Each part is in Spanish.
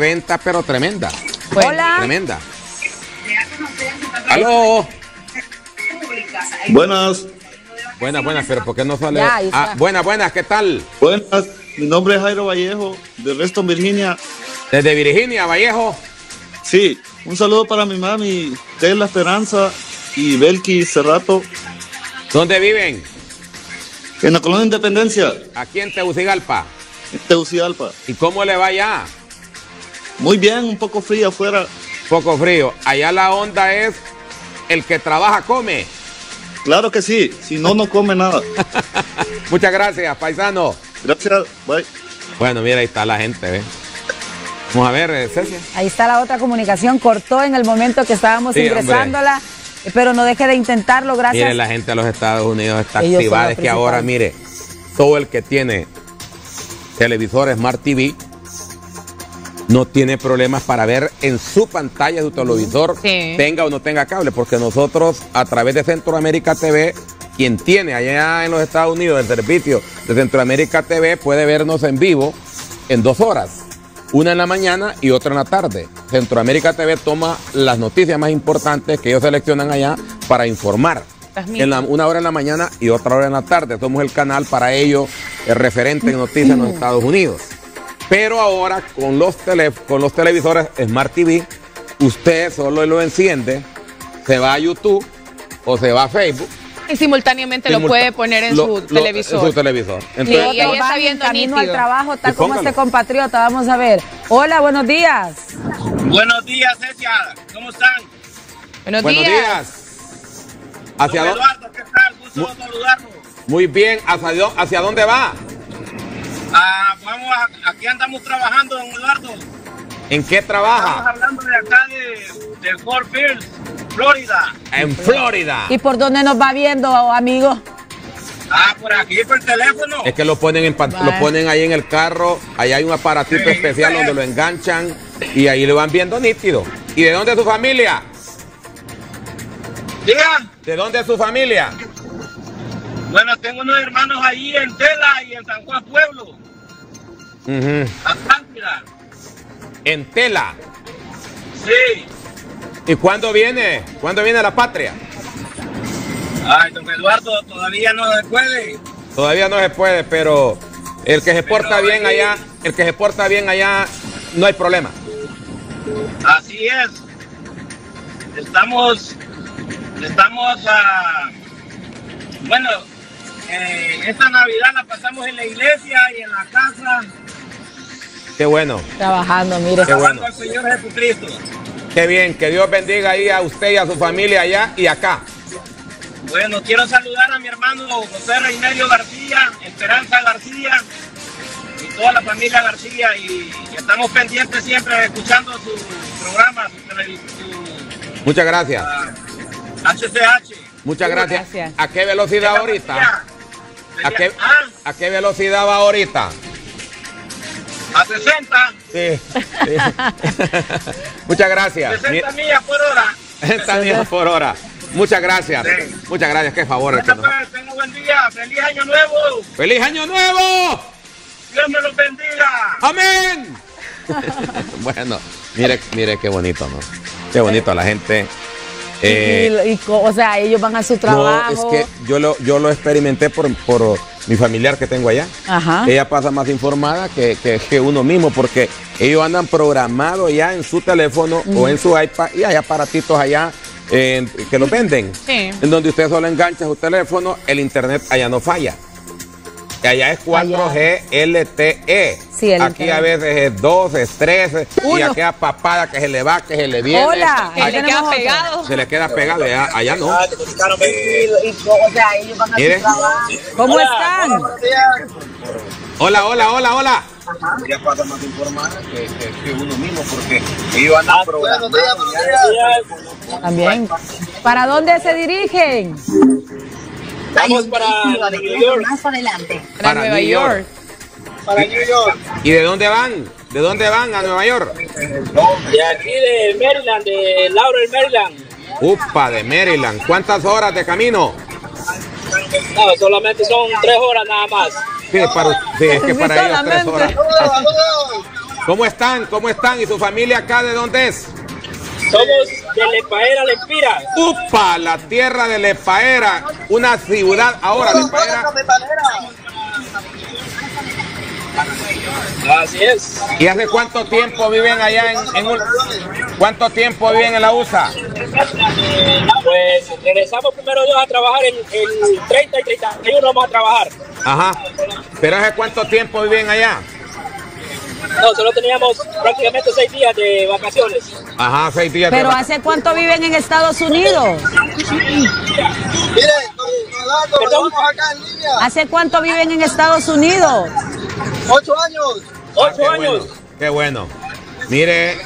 Venta, pero tremenda. Hola. Tremenda. ¡Aló! Buenas, Buenas, buenas, pero ¿por qué no sale? Ya, está. Ah, buenas, buenas, ¿qué tal? buenas. Mi nombre es Jairo Vallejo, de Reston, Virginia. Desde Virginia, Vallejo. Sí, un saludo para mi mami, Tela Esperanza y Belki Cerrato, ¿Dónde viven? en la colonia Independencia, Aquí en Tegucigalpa. en Tegucigalpa. ¿Y cómo le va allá? Muy bien, un poco frío afuera. Poco frío. Allá la onda es el que trabaja come. Claro que sí, si no, no come nada. Muchas gracias, paisano. Gracias, bye. Bueno, mira, ahí está la gente, ¿ves? Vamos a ver, eh, Cecia. Ahí está la otra comunicación. Cortó en el momento que estábamos Sí, ingresándola. Pero no deje de intentarlo, gracias. Mire, la gente de los Estados Unidos está Ellos activada. Es que ahora, mire, todo el que tiene televisor Smart TV no tiene problemas para ver en su pantalla de su televisor, Sí. tenga o no tenga cable, porque nosotros a través de Centroamérica TV, quien tiene allá en los Estados Unidos el servicio de Centroamérica TV puede vernos en vivo en dos horas. Una en la mañana y otra en la tarde. Centroamérica TV toma las noticias más importantes que ellos seleccionan allá para informar. En la- una hora en la mañana y otra hora en la tarde. Somos el canal para ellos, el referente en noticias en los Estados Unidos. Pero ahora con los, tele- con los televisores Smart TV, usted solo lo enciende, se va a YouTube o se va a Facebook. Y simultáneamente lo puede poner en lo- su lo- televisor. En su televisor. Y Entonces, ahí otros está viendo camino nítido. al trabajo, tal Y como póngalo. este compatriota. Vamos a ver. Hola, buenos días. Buenos días, Cecia. ¿Cómo están? Buenos, buenos días. días. ¿Hacia Don dónde? Eduardo, ¿qué tal? Gusto saludarnos. Muy bien. ¿Hacia, dó- ¿Hacia dónde va? Ah, vamos a- aquí andamos trabajando, don Eduardo. ¿En qué Estamos trabaja? hablando de acá de, de Fort Pierce, Florida. En Florida. ¿Y por dónde nos va viendo, amigo? Ah, por aquí, por el teléfono. Es que lo ponen en Vale. lo ponen ahí en el carro, allá hay un aparatito Sí, especial sí. donde lo enganchan y ahí lo van viendo nítido. ¿Y de dónde es su familia? Digan. ¿De dónde es su familia? Bueno, tengo unos hermanos ahí en Tela y en San Juan Pueblo, Ujú. Atlántida. En Tela. Sí. ¿Y cuándo viene? ¿Cuándo viene la patria? Ay, don Eduardo, todavía no se puede. Todavía no se puede, pero el que se porta bien allá, el que se porta bien allá, no hay problema. Así es. Estamos, estamos, ah, bueno, eh, esta Navidad la pasamos en la iglesia y en la casa, Qué bueno, Trabajando, mire. Qué bueno. al Señor Jesucristo. qué bien, que Dios bendiga ahí a usted y a su familia allá y acá. Bueno, quiero saludar a mi hermano José Reinerio García, Esperanza García y toda la familia García y, y estamos pendientes siempre escuchando su programa, su televisión, Muchas gracias. HCH. Muchas gracias. Gracias. ¿A qué velocidad ahorita? ¿A qué, Ah, ¿A qué velocidad va ahorita? A 60. Sí. sí. Muchas gracias. 60 millas por hora. 60 millas por hora. Muchas gracias. Sí. Muchas gracias. Qué favor. Bueno, pues, tenga buen día. Feliz año nuevo. ¡Feliz año nuevo! Dios me los bendiga. ¡Amén! bueno, mire, mire qué bonito, ¿no? Qué bonito la gente. Eh, Y- y co- o sea, ellos van a su no, trabajo. es que yo lo, yo lo experimenté por, por mi familiar que tengo allá. Ajá. Ella pasa más informada que, que- que uno mismo porque ellos andan programados ya en su teléfono o en su iPad y hay aparatitos allá eh, que los venden. Sí. En donde usted solo engancha su teléfono, el internet allá no falla. Y allá es 4G LTE. Sí, el E. Aquí internet. a veces es 2, es 3 y Uno. aquella papada que se le va, que se le viene. Hola. Que Ahí le queda otro. pegado. Se le queda pegado, allá, allá no. o sea, ellos van a Mire. su trabajo. ¿Cómo están? Hola, hola, hola, hola. Ella pasa más informada que, que, que uno mismo porque ellos andan programados. También. ¿Para dónde se dirigen? Vamos para New York. Más adelante. Para, Para Nueva New York. York. Para New York. ¿Y de dónde van? ¿De dónde van a Nueva York? De aquí de Maryland, de Laurel, Maryland. Upa, de Maryland. ¿Cuántas horas de camino? No, solamente son tres horas nada más. Sí, para, sí, es que Sí, para ellos tres horas. ¿Cómo están? ¿Cómo están? ¿Y su familia acá de dónde es? Somos de Lepaera, Lempira. ¡Upa! La tierra de Lepaera, una ciudad ahora Lepaera. Así es. ¿Y hace cuánto tiempo viven allá en, en un- ¿Cuánto tiempo viven en la USA? Pues regresamos primero Dios a trabajar en el 30 y 31 vamos a trabajar. Ajá. ¿Pero hace cuánto tiempo viven allá? No, solo teníamos prácticamente seis días de vacaciones. Ajá, seis días de Pero ¿hace cuánto viven en Estados Unidos? Perdón, ¿Hace cuánto viven en Estados Unidos? Ocho años. Ah, qué ocho años. bueno, qué bueno. Mire,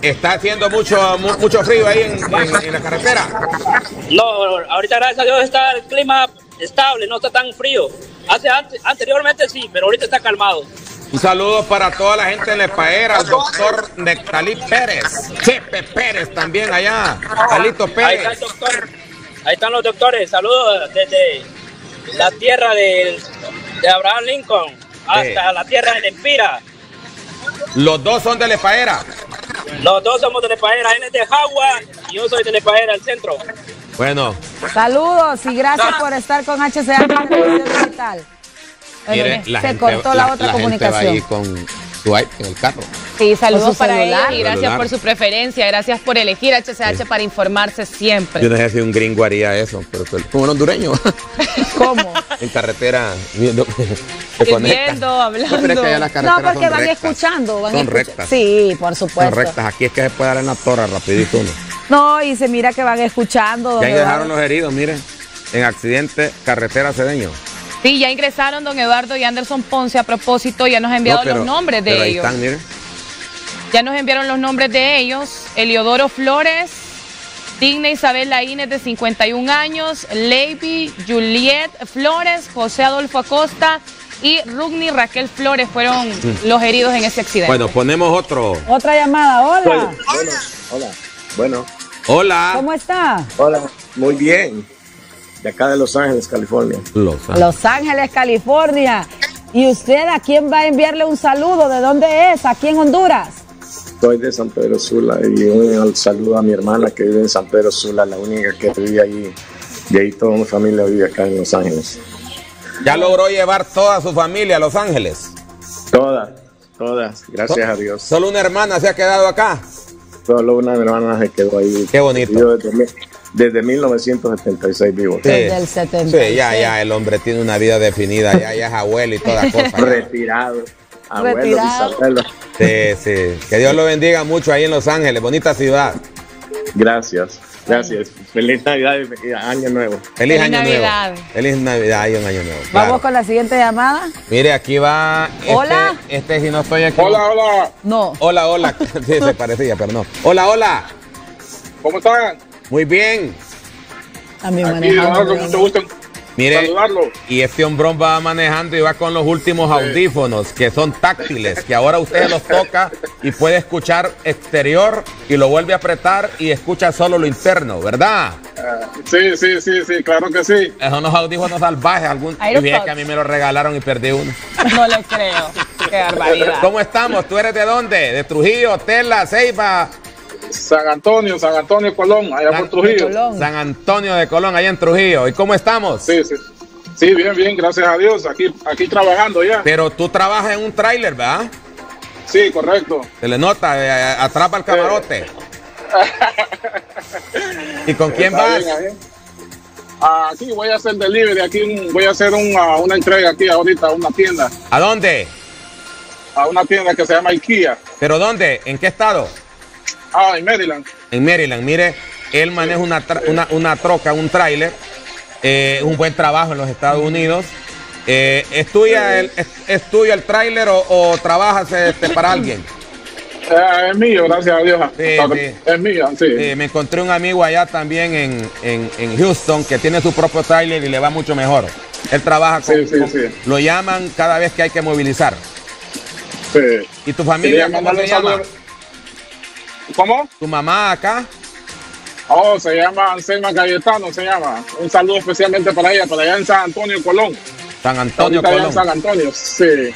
está haciendo mucho mu- mucho frío ahí en, en- en la carretera. No, ahorita gracias a Dios está el clima estable, no está tan frío. Hace ante- anteriormente sí, pero ahorita está calmado. Un saludo para toda la gente en la espaera, el doctor Nectalí Pérez, Chepe Pérez también allá, Alito Ahí está el Pérez. doctor. Ahí están los doctores. Saludos desde la tierra de, de Abraham Lincoln hasta la tierra de Lempira. Los dos son de la espaera. Los dos somos de Lepaera, él es de Jagua y yo soy de Lepaera, el centro. Bueno, Saludos y gracias por estar con HCA Digital. Se la gente, cortó la, otra gente va ahí comunicación. con su en el carro. Sí, saludos para ellos y gracias Celular. por su preferencia. Gracias por elegir HCH para informarse siempre. Yo no sé si un gringo haría eso, pero que- como un hondureño ¿Cómo? en carretera viendo, se. Viendo, No, pero es que hablando. No, porque son van rectas. escuchando. Van Son rectas. Sí, por supuesto. Son rectas. Aquí es que se puede dar en la torre rapidito uno. No, y se mira que van escuchando. Ya ahí dejaron van- los heridos, miren. En accidente, carretera Cedeño. Sí, ya ingresaron don Eduardo y Anderson Ponce a propósito. Ya nos han enviado No, pero- los nombres de pero ahí ellos. están, miren. Ya nos enviaron los nombres de ellos. Eliodoro Flores, Digna Isabel Laínez de 51 años, Lady Juliet Flores, José Adolfo Acosta y Rugni Raquel Flores fueron los heridos en ese accidente. Bueno, ponemos otro. Otra llamada. Hola. Hola, bueno, Hola. ¿Cómo está? hola, muy bien. De acá de Los Ángeles, California. Los Los Ángeles, California. ¿Y usted a quién va a enviarle un saludo? ¿De dónde es? ¿Aquí en Honduras? Soy de San Pedro Sula y un saludo a mi hermana que vive en San Pedro Sula, la única que vive ahí. De ahí toda mi familia vive acá en Los Ángeles. Ya logró llevar toda su familia a Los Ángeles. Todas, todas, gracias a Dios. Solo una hermana se ha quedado acá. Solo una hermana se quedó ahí. Qué bonito. Yo desde, mi- desde 1976 vivo. Sí. Desde el 76. Sí, ya, ya, el hombre tiene una vida definida, ya, ya es abuelo y toda cosa. Retirado. Abuelo, Retirado. bisabuelo. Sí, sí. Que Dios lo bendiga mucho ahí en Los Ángeles, bonita ciudad. Gracias, gracias. Feliz Navidad y Año Nuevo. Feliz, Feliz año Navidad. nuevo. Feliz Navidad y un año nuevo. Vamos con la siguiente llamada. Mire, aquí va. Este, Hola. Este, si no estoy aquí. hola. No. Hola, hola. Sí, se parecía, pero no. Hola, hola. ¿Cómo están? Muy bien. A mí Aquí, manejando. Eduardo, mucho gusto en Mire, saludarlo. y este hombrón va manejando y va con los últimos audífonos que son táctiles, que ahora usted los toca y puede escuchar exterior y lo vuelve a apretar y escucha solo lo interno, ¿verdad? Sí, sí, sí, sí, claro que sí. Son unos audífonos salvajes. Algún, dije que a mí me lo regalaron y perdí uno. No le creo. Qué barbaridad. ¿Cómo estamos? ¿Tú eres de dónde? ¿De Trujillo, Tela, Ceiba? San Antonio, San Antonio, Colón, allá San- por Trujillo. Colón. San Antonio de Colón, allá en Trujillo. ¿Y cómo estamos? Sí, sí. Sí, bien, bien, gracias a Dios. Aquí, aquí trabajando ya. Pero tú trabajas en un tráiler, ¿verdad? Sí, correcto. Se le nota, eh, atrapa el camarote. ¿Y con quién Está vas? bien, ahí. Ah, Aquí voy a hacer delivery, aquí un- voy a hacer una, una entrega aquí ahorita a una tienda, ¿A dónde? a una tienda que se llama IKEA. ¿Pero dónde? ¿En qué estado? Ah, en Maryland. En Maryland. Mire, él maneja una, tra- una, una troca, un tráiler. Eh, un buen trabajo en los Estados Unidos. Eh, ¿es, tuya el, es, es tuyo el tráiler o, o trabajas este, para alguien? Eh, es mío, gracias a Dios. Sí, sí. Es mío, sí. Me encontré un amigo allá también en, en- en Houston que tiene su propio tráiler y le va mucho mejor. Él trabaja con, Sí, sí, con- sí. Lo llaman cada vez que hay que movilizar. Sí. ¿Y tu familia cómo se llama? ¿Cómo? ¿Tu mamá acá? Oh, se llama Anselma Cayetano, se llama. Un saludo especialmente para ella, para allá en San Antonio, Colón. San Antonio Ahorita Colón. en San Antonio, sí.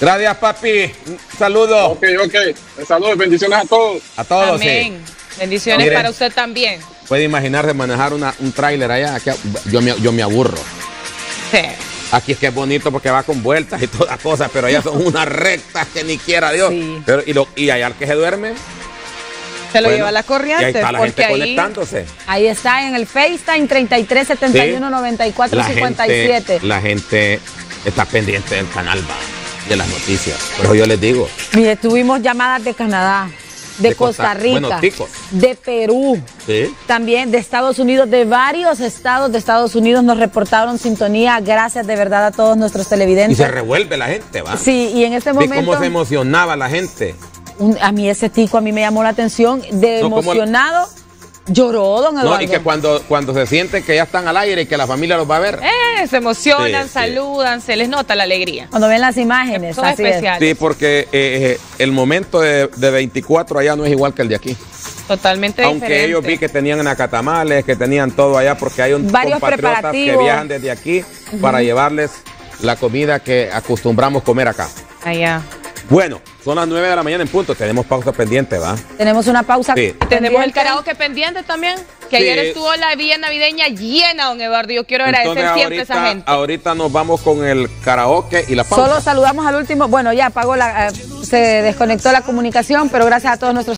Gracias, papi. Un saludo. Ok, ok. Saludos, bendiciones a todos. A todos, Amén. sí. Bendiciones para usted también. Puede imaginarse manejar una- un tráiler allá. Aquí, yo, me, yo me aburro. Sí. Aquí es que es bonito porque va con vueltas y todas las cosas, pero allá son unas rectas que ni quiera Dios. Sí. Pero, y, lo, y allá el que se duerme. Se lo bueno, lleva la Y ahí corriente. está la porque gente ahí conectándose. Ahí está en el FaceTime 33 71 94 La 57. gente, la gente está pendiente del canal, va, de las noticias. Por eso yo les digo. Mire, tuvimos llamadas de Canadá, de, De Costa, Rica, bueno, de Perú, ¿sí? también de Estados Unidos, de varios estados de Estados Unidos nos reportaron sintonía. Gracias de verdad a todos nuestros Y televidentes. se revuelve la gente, va. Sí, y en este momento cómo se emocionaba la gente. Un- a mí ese tico a mí me llamó la atención, de No, emocionado, lloró don Eduardo. No, y que cuando, cuando se sienten que ya están al aire y que la familia los va a ver. eh, se emocionan, Sí, sí. saludan, se les nota la alegría. Cuando ven las imágenes, Son así es. especiales. Sí, porque eh, el momento de, de 24 allá no es igual que el de aquí. Totalmente Aunque diferente. ellos vi que tenían nacatamales, que tenían todo allá, porque hay un Varios compatriotas que viajan desde aquí para llevarles la comida que acostumbramos comer acá. Allá. Bueno, son las 9 de la mañana en punto. Tenemos pausa pendiente, ¿va? Tenemos una pausa. Sí. Tenemos el karaoke pendiente también, que Sí. ayer estuvo la villa navideña llena, don Eduardo. Yo quiero agradecer Entonces, siempre a esa gente. ahorita nos vamos con el karaoke y la pausa. Solo saludamos al último. Bueno, ya apagó la, eh, se desconectó la comunicación, pero gracias a todos nuestros